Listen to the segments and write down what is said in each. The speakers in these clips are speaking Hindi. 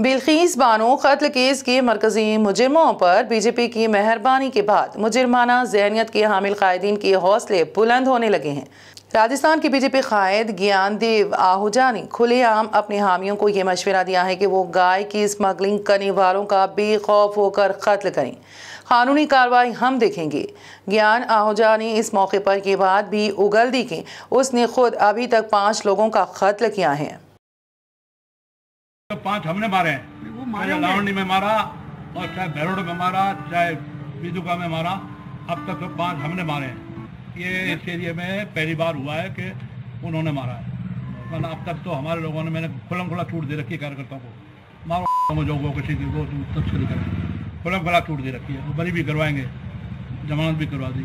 बिल्खीस बानो कत्ल केस के मरकजी मुजरमों पर बीजेपी की मेहरबानी के बाद मुजरमाना जहनीत के हामिल कायदीन के हौसले बुलंद होने लगे हैं। राजस्थान के बीजेपी कायद ज्ञान देव आहूजा ने खुलेआम अपने हामियों को यह मशवरा दिया है कि वो गाय की स्मगलिंग करने वालों का बेखौफ होकर कत्ल करें। कानूनी कार्रवाई हम देखेंगे। ज्ञान आहूजा ने इस मौके पर यह बात भी उगल दी कि उसने खुद अभी तक पाँच लोगों का कत्ल किया है। तो पाँच हमने मारे हैं। चाहे लावंडी में मारा और चाहे भैरोड में मारा चाहे बिजुका में मारा अब तक तो पाँच हमने मारे हैं। ये इस एरिए में पहली बार हुआ है कि उन्होंने मारा है। वरना अब तक तो हमारे लोगों ने मैंने खुलम खुला छूट दे रखी है कार्यकर्ताओं को। मारो जो वो किसी की वो तस्करी करें खुलम खुला छूट दे रखी है। वो बरी भी करवाएँगे जमानत भी करवा दी।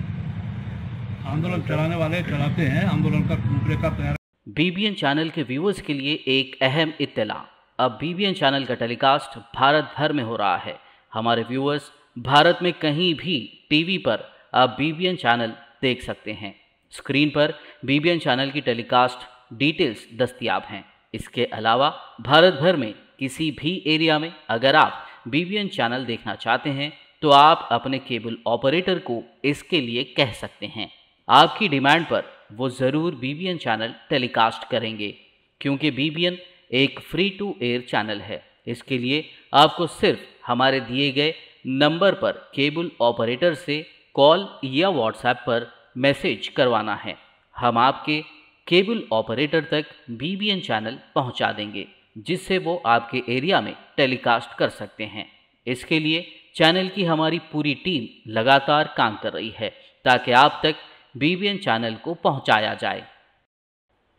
आंदोलन चलाने वाले चलाते हैं। आंदोलन का रूपरेखा तैयार बीबीएन चैनल के व्यूअर्स के लिए एक अहम इत्तला। अब बीबीएन चैनल का टेलीकास्ट भारत भर में हो रहा है। हमारे व्यूअर्स, भारत में कहीं भी टीवी पर अब बीबीएन चैनल देख सकते हैं। स्क्रीन पर बीबीएन चैनल की टेलीकास्ट डिटेल्स दस्तियाब हैं। इसके अलावा भारत भर में किसी भी एरिया में अगर आप बीबीएन चैनल देखना चाहते हैं तो आप अपने केबल ऑपरेटर को इसके लिए कह सकते हैं। आपकी डिमांड पर वो ज़रूर बीबीएन चैनल टेलीकास्ट करेंगे, क्योंकि बीबीएन एक फ्री टू एयर चैनल है। इसके लिए आपको सिर्फ़ हमारे दिए गए नंबर पर केबल ऑपरेटर से कॉल या व्हाट्सएप पर मैसेज करवाना है। हम आपके केबल ऑपरेटर तक बीबीएन चैनल पहुँचा देंगे, जिससे वो आपके एरिया में टेलीकास्ट कर सकते हैं। इसके लिए चैनल की हमारी पूरी टीम लगातार काम कर रही है, ताकि आप तक बीबीएन चैनल को पहुँचाया जाए।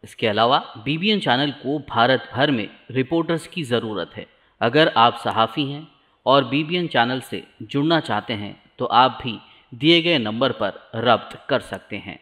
इसके अलावा बीबीएन चैनल को भारत भर में रिपोर्टर्स की ज़रूरत है। अगर आप सहाफ़ी हैं और बीबीएन चैनल से जुड़ना चाहते हैं तो आप भी दिए गए नंबर पर रब्त कर सकते हैं।